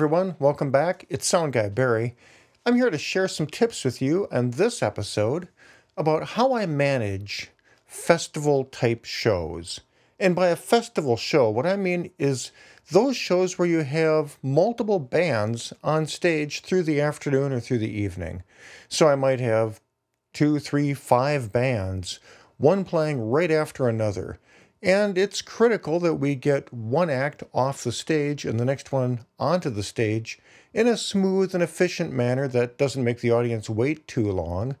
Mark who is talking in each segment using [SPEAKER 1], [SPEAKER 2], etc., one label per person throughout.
[SPEAKER 1] everyone, welcome back. It's Sound Guy Barry. I'm here to share some tips with you on this episode about how I manage festival type shows. And by a festival show, what I mean is those shows where you have multiple bands on stage through the afternoon or through the evening. So I might have two, three, five bands, one playing right after another. And it's critical that we get one act off the stage and the next one onto the stage in a smooth and efficient manner that doesn't make the audience wait too long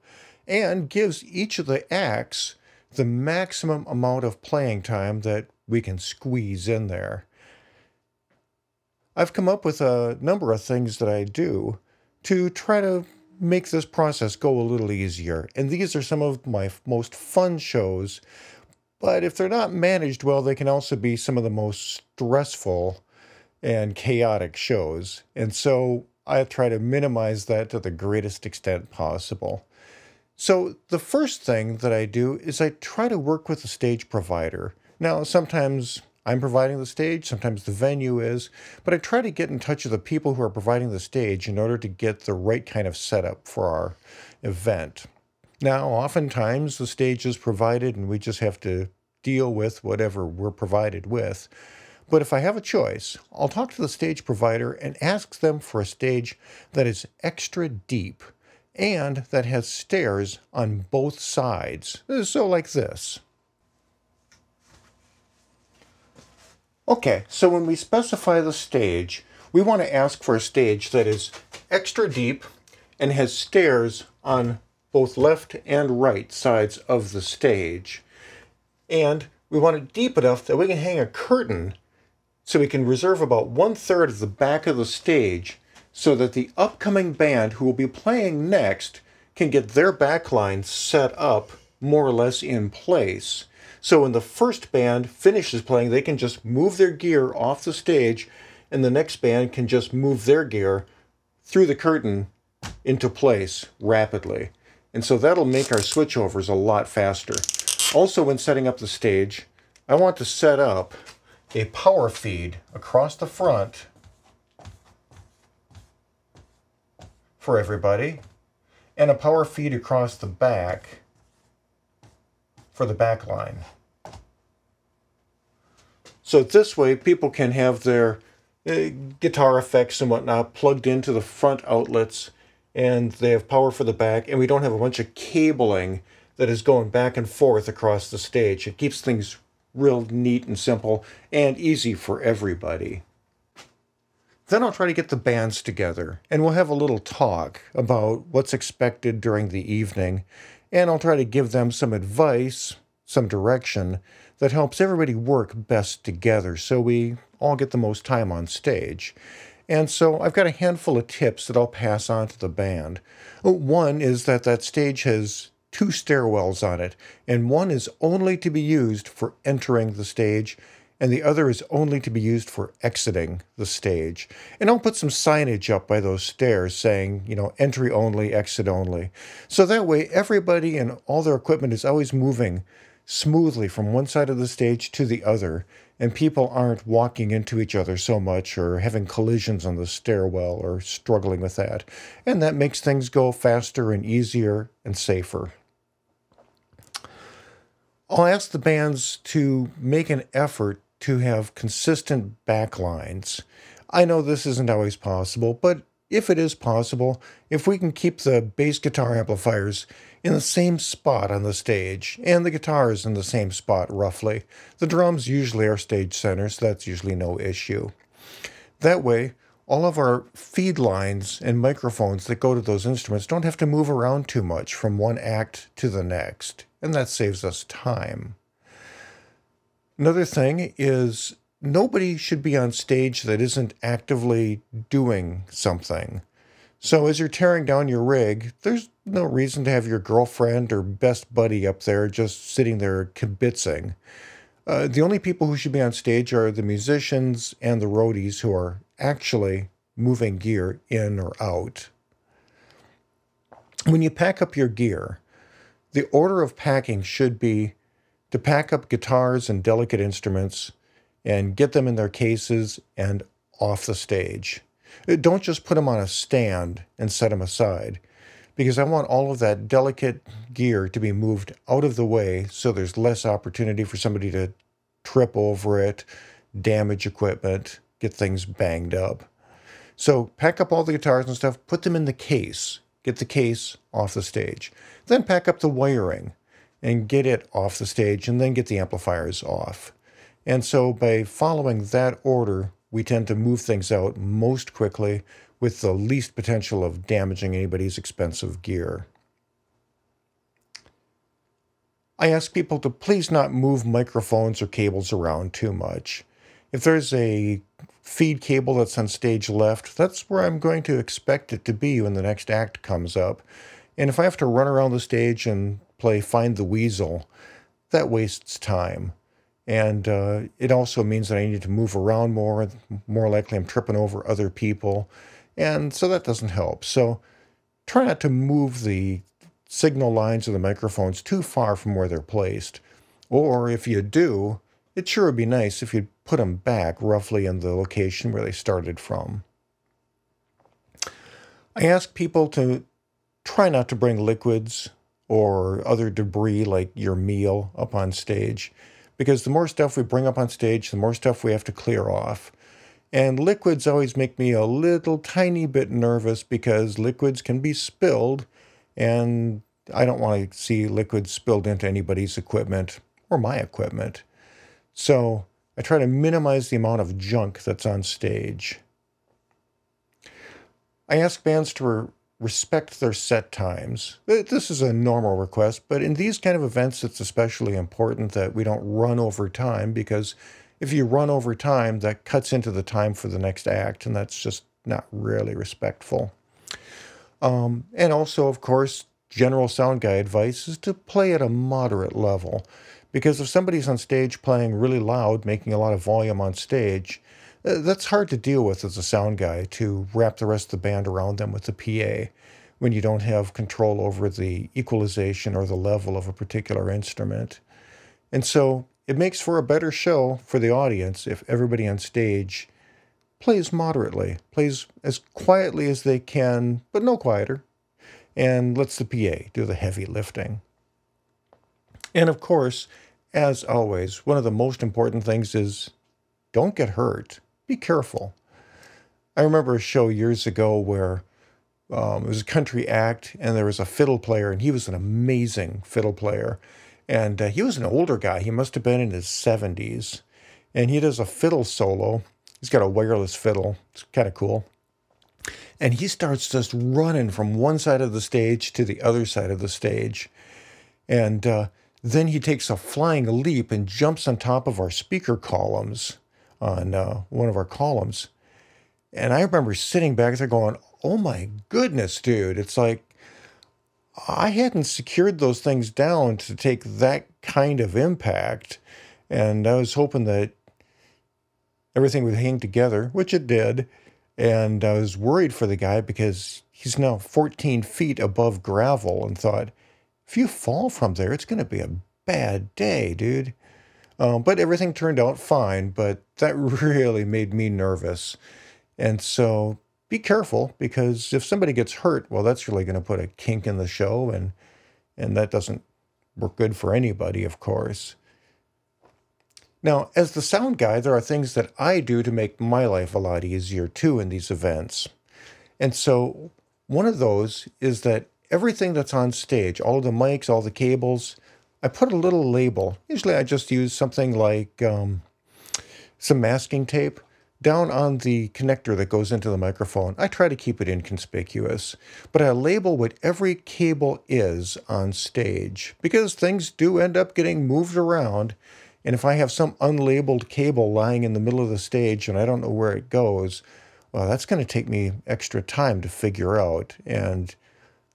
[SPEAKER 1] and gives each of the acts the maximum amount of playing time that we can squeeze in there. I've come up with a number of things that I do to try to make this process go a little easier. And these are some of my most fun shows but if they're not managed well, they can also be some of the most stressful and chaotic shows. And so I try to minimize that to the greatest extent possible. So the first thing that I do is I try to work with the stage provider. Now, sometimes I'm providing the stage, sometimes the venue is, but I try to get in touch with the people who are providing the stage in order to get the right kind of setup for our event. Now, oftentimes the stage is provided and we just have to deal with whatever we're provided with. But if I have a choice, I'll talk to the stage provider and ask them for a stage that is extra deep and that has stairs on both sides. So, like this. Okay, so when we specify the stage, we want to ask for a stage that is extra deep and has stairs on both left and right sides of the stage. And we want it deep enough that we can hang a curtain so we can reserve about one third of the back of the stage so that the upcoming band who will be playing next can get their backline set up more or less in place. So when the first band finishes playing, they can just move their gear off the stage and the next band can just move their gear through the curtain into place rapidly. And so that'll make our switchovers a lot faster. Also, when setting up the stage, I want to set up a power feed across the front for everybody and a power feed across the back for the back line. So this way people can have their uh, guitar effects and whatnot plugged into the front outlets and they have power for the back and we don't have a bunch of cabling that is going back and forth across the stage. It keeps things real neat and simple and easy for everybody. Then I'll try to get the bands together and we'll have a little talk about what's expected during the evening and I'll try to give them some advice, some direction that helps everybody work best together so we all get the most time on stage. And so I've got a handful of tips that I'll pass on to the band. One is that that stage has two stairwells on it, and one is only to be used for entering the stage, and the other is only to be used for exiting the stage. And I'll put some signage up by those stairs saying, you know, entry only, exit only. So that way everybody and all their equipment is always moving smoothly from one side of the stage to the other, and people aren't walking into each other so much or having collisions on the stairwell or struggling with that. And that makes things go faster and easier and safer. I'll ask the bands to make an effort to have consistent backlines. I know this isn't always possible, but if it is possible, if we can keep the bass guitar amplifiers in the same spot on the stage, and the guitars in the same spot roughly, the drums usually are stage center, so that's usually no issue. That way, all of our feed lines and microphones that go to those instruments don't have to move around too much from one act to the next, and that saves us time. Another thing is nobody should be on stage that isn't actively doing something. So as you're tearing down your rig, there's no reason to have your girlfriend or best buddy up there just sitting there kibitzing. Uh, the only people who should be on stage are the musicians and the roadies who are actually moving gear in or out. When you pack up your gear, the order of packing should be to pack up guitars and delicate instruments and get them in their cases and off the stage. Uh, don't just put them on a stand and set them aside because I want all of that delicate gear to be moved out of the way so there's less opportunity for somebody to trip over it, damage equipment, get things banged up. So pack up all the guitars and stuff, put them in the case, get the case off the stage. Then pack up the wiring and get it off the stage and then get the amplifiers off. And so by following that order, we tend to move things out most quickly with the least potential of damaging anybody's expensive gear. I ask people to please not move microphones or cables around too much. If there's a feed cable that's on stage left, that's where I'm going to expect it to be when the next act comes up. And if I have to run around the stage and play Find the Weasel, that wastes time. And uh, it also means that I need to move around more. More likely, I'm tripping over other people. And so that doesn't help. So try not to move the signal lines of the microphones too far from where they're placed. Or if you do, it sure would be nice if you'd put them back roughly in the location where they started from. I ask people to try not to bring liquids or other debris like your meal up on stage because the more stuff we bring up on stage, the more stuff we have to clear off. And liquids always make me a little tiny bit nervous because liquids can be spilled, and I don't want to see liquids spilled into anybody's equipment or my equipment. So I try to minimize the amount of junk that's on stage. I ask bands to respect their set times. This is a normal request, but in these kind of events, it's especially important that we don't run over time because if you run over time, that cuts into the time for the next act, and that's just not really respectful. Um, and also, of course, general sound guy advice is to play at a moderate level because if somebody's on stage playing really loud, making a lot of volume on stage, Uh, that's hard to deal with as a sound guy to wrap the rest of the band around them with the PA when you don't have control over the equalization or the level of a particular instrument. And so it makes for a better show for the audience if everybody on stage plays moderately, plays as quietly as they can, but no quieter, and lets the PA do the heavy lifting. And of course, as always, one of the most important things is don't get hurt be careful. I remember a show years ago where um, it was a country act, and there was a fiddle player, and he was an amazing fiddle player. And uh, he was an older guy. He must have been in his 70s. And he does a fiddle solo. He's got a wireless fiddle. It's kind of cool. And he starts just running from one side of the stage to the other side of the stage. And uh, then he takes a flying leap and jumps on top of our speaker columns on uh, one of our columns. And I remember sitting back there going, oh my goodness, dude. It's like I hadn't secured those things down to take that kind of impact. And I was hoping that everything would hang together, which it did. And I was worried for the guy because he's now 14 feet above gravel and thought, if you fall from there, it's going to be a bad day, dude. Um, but everything turned out fine, but that really made me nervous. And so be careful because if somebody gets hurt, well, that's really going to put a kink in the show, and and that doesn't work good for anybody, of course. Now, as the sound guy, there are things that I do to make my life a lot easier too in these events. And so one of those is that everything that's on stage, all the mics, all the cables, I put a little label. Usually I just use something like um, some masking tape down on the connector that goes into the microphone. I try to keep it inconspicuous, but I label what every cable is on stage because things do end up getting moved around. And if I have some unlabeled cable lying in the middle of the stage and I don't know where it goes, well, that's going to take me extra time to figure out. And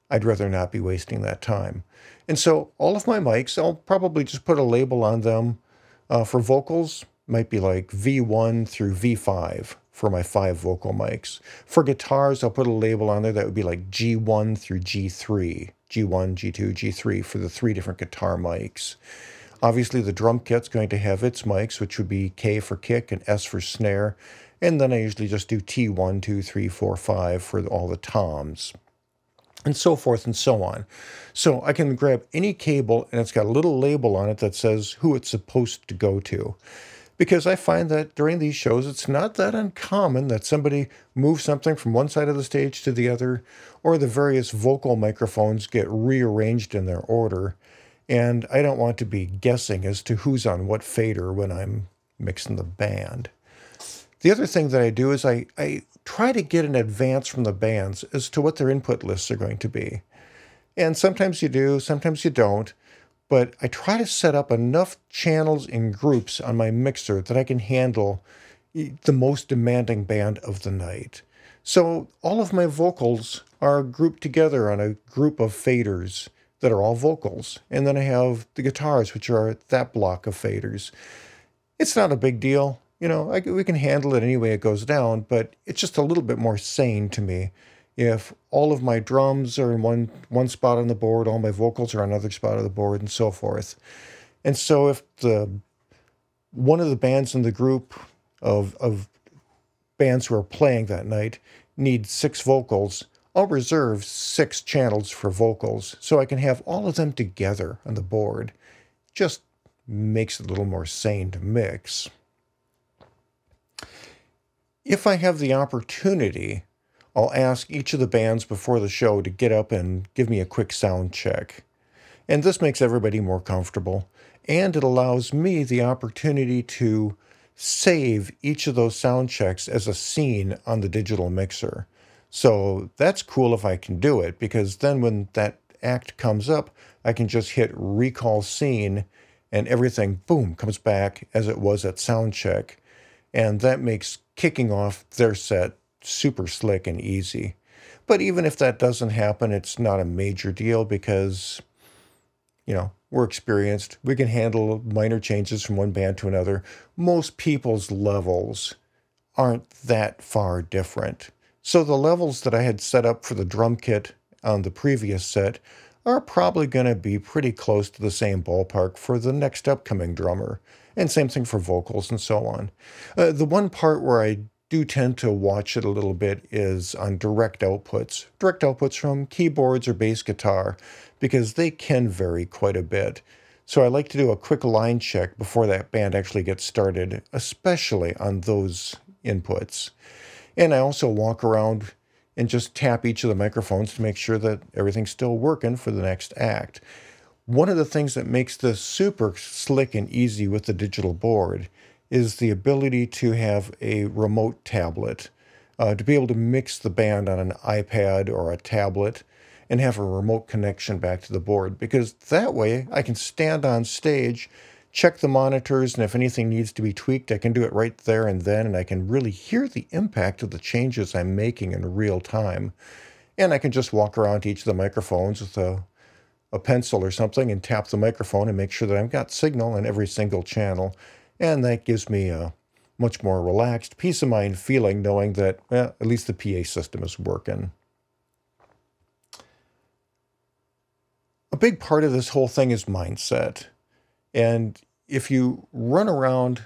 [SPEAKER 1] I'd rather not be wasting that time. And so all of my mics, I'll probably just put a label on them. Uh, for vocals, might be like V1 through V5 for my five vocal mics. For guitars, I'll put a label on there that would be like G1 through G3, G1, G2, G3 for the three different guitar mics. Obviously, the drum kit's going to have its mics, which would be K for kick and S for snare. And then I usually just do T1, 2, 3, 4, 5 for all the toms and so forth and so on. So I can grab any cable and it's got a little label on it that says who it's supposed to go to. Because I find that during these shows, it's not that uncommon that somebody moves something from one side of the stage to the other, or the various vocal microphones get rearranged in their order. And I don't want to be guessing as to who's on what fader when I'm mixing the band. The other thing that I do is I, I try to get an advance from the bands as to what their input lists are going to be. And sometimes you do, sometimes you don't, but I try to set up enough channels and groups on my mixer that I can handle the most demanding band of the night. So all of my vocals are grouped together on a group of faders that are all vocals. And then I have the guitars, which are that block of faders. It's not a big deal you know, I, we can handle it any way it goes down, but it's just a little bit more sane to me. If all of my drums are in one one spot on the board, all my vocals are on another spot of the board, and so forth. And so, if the one of the bands in the group of of bands who are playing that night need six vocals, I'll reserve six channels for vocals so I can have all of them together on the board. Just makes it a little more sane to mix if I have the opportunity, I'll ask each of the bands before the show to get up and give me a quick sound check. And this makes everybody more comfortable, and it allows me the opportunity to save each of those sound checks as a scene on the digital mixer. So that's cool if I can do it, because then when that act comes up, I can just hit recall scene and everything, boom, comes back as it was at sound check. And that makes kicking off their set super slick and easy. But even if that doesn't happen, it's not a major deal because, you know, we're experienced. We can handle minor changes from one band to another. Most people's levels aren't that far different. So the levels that I had set up for the drum kit on the previous set are probably going to be pretty close to the same ballpark for the next upcoming drummer. And same thing for vocals and so on. Uh, the one part where I do tend to watch it a little bit is on direct outputs. Direct outputs from keyboards or bass guitar, because they can vary quite a bit. So I like to do a quick line check before that band actually gets started, especially on those inputs. And I also walk around and just tap each of the microphones to make sure that everything's still working for the next act. One of the things that makes this super slick and easy with the digital board is the ability to have a remote tablet, uh, to be able to mix the band on an iPad or a tablet and have a remote connection back to the board because that way I can stand on stage, check the monitors, and if anything needs to be tweaked, I can do it right there and then, and I can really hear the impact of the changes I'm making in real time. And I can just walk around to each of the microphones with a a pencil or something and tap the microphone and make sure that I've got signal on every single channel. And that gives me a much more relaxed, peace of mind feeling knowing that well, at least the PA system is working. A big part of this whole thing is mindset. And if you run around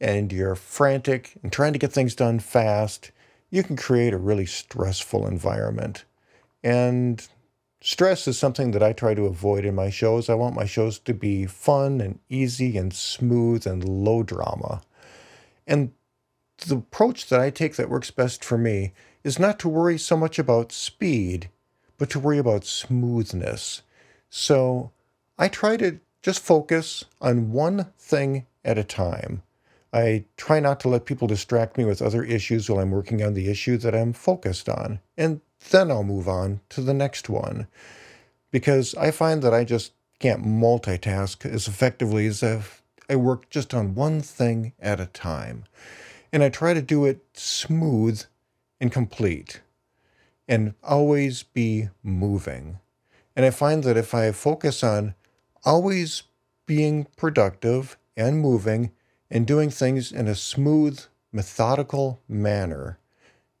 [SPEAKER 1] and you're frantic and trying to get things done fast, you can create a really stressful environment. And Stress is something that I try to avoid in my shows. I want my shows to be fun and easy and smooth and low drama. And the approach that I take that works best for me is not to worry so much about speed, but to worry about smoothness. So I try to just focus on one thing at a time. I try not to let people distract me with other issues while I'm working on the issue that I'm focused on. And then I'll move on to the next one. Because I find that I just can't multitask as effectively as if I work just on one thing at a time. And I try to do it smooth and complete and always be moving. And I find that if I focus on always being productive and moving and doing things in a smooth, methodical manner,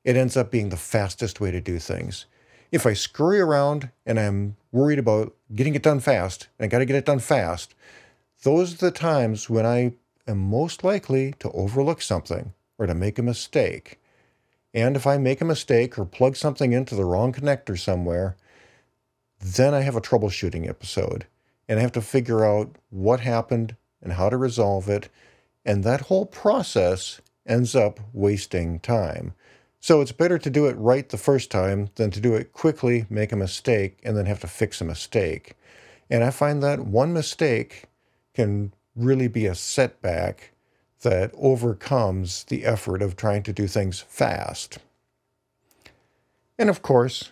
[SPEAKER 1] it ends up being the fastest way to do things. If I scurry around and I'm worried about getting it done fast, and I got to get it done fast, those are the times when I am most likely to overlook something or to make a mistake. And if I make a mistake or plug something into the wrong connector somewhere, then I have a troubleshooting episode and I have to figure out what happened and how to resolve it. And that whole process ends up wasting time. So it's better to do it right the first time than to do it quickly, make a mistake, and then have to fix a mistake. And I find that one mistake can really be a setback that overcomes the effort of trying to do things fast. And of course,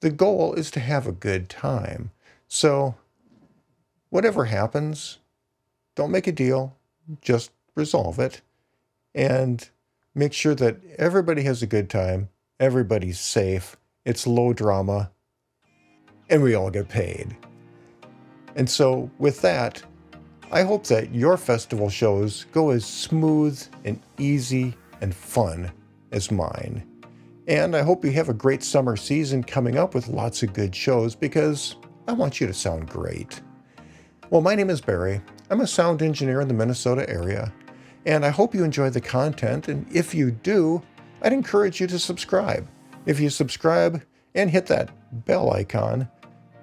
[SPEAKER 1] the goal is to have a good time. So, whatever happens, don't make a deal, just resolve it. And make sure that everybody has a good time, everybody's safe, it's low drama, and we all get paid. And so, with that, I hope that your festival shows go as smooth and easy and fun as mine. And I hope you have a great summer season coming up with lots of good shows because I want you to sound great. Well, my name is Barry. I'm a sound engineer in the Minnesota area, and I hope you enjoy the content. And if you do, I'd encourage you to subscribe. If you subscribe and hit that bell icon,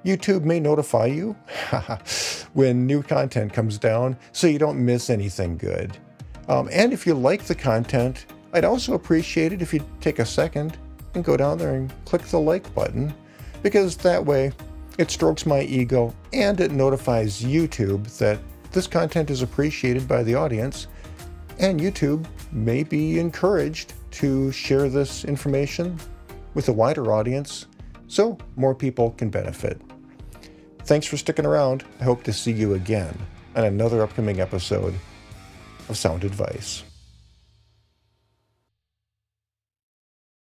[SPEAKER 1] YouTube may notify you when new content comes down so you don't miss anything good. Um, and if you like the content, I'd also appreciate it if you'd take a second and go down there and click the like button because that way it strokes my ego and it notifies YouTube that this content is appreciated by the audience and YouTube may be encouraged to share this information with a wider audience so more people can benefit. Thanks for sticking around. I hope to see you again on another upcoming episode of Sound Advice.